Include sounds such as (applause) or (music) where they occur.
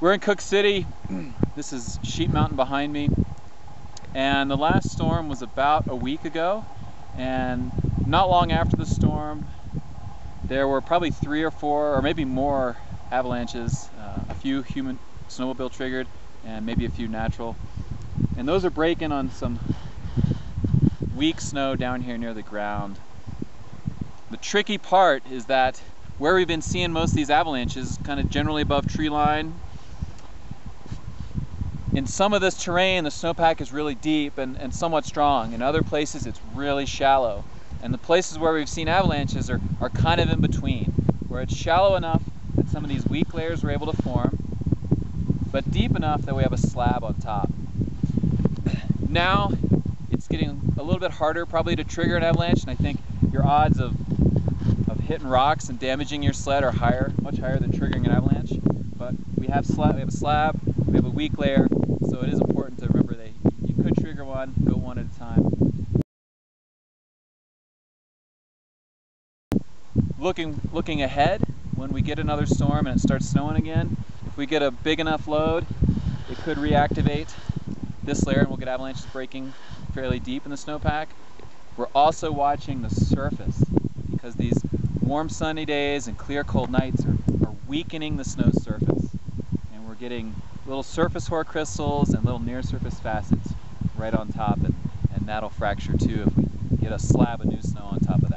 We're in Cooke City. (clears throat) This is Sheep Mountain behind me. And the last storm was about a week ago. And not long after the storm, there were probably three or four, or maybe more avalanches. Uh, a few human snowmobile triggered, and maybe a few natural. And those are breaking on some weak snow down here near the ground. The tricky part is that where we've been seeing most of these avalanches, kind of generally above tree line, in some of this terrain, the snowpack is really deep and, and somewhat strong. In other places, it's really shallow. And the places where we've seen avalanches are, are kind of in between, where it's shallow enough that some of these weak layers are able to form, but deep enough that we have a slab on top. (clears throat) Now, it's getting a little bit harder probably to trigger an avalanche, and I think your odds of, of hitting rocks and damaging your sled are higher, much higher than triggering an avalanche. But we have, slab, we have a slab, we have a weak layer, so it is important to remember that you could trigger one, go one at a time. Looking, looking ahead, when we get another storm and it starts snowing again, if we get a big enough load, it could reactivate this layer and we'll get avalanches breaking fairly deep in the snowpack. We're also watching the surface because these warm sunny days and clear cold nights are, are weakening the snow surface. And we're getting little surface hoar crystals and little near surface facets right on top and, and that'll fracture too if we get a slab of new snow on top of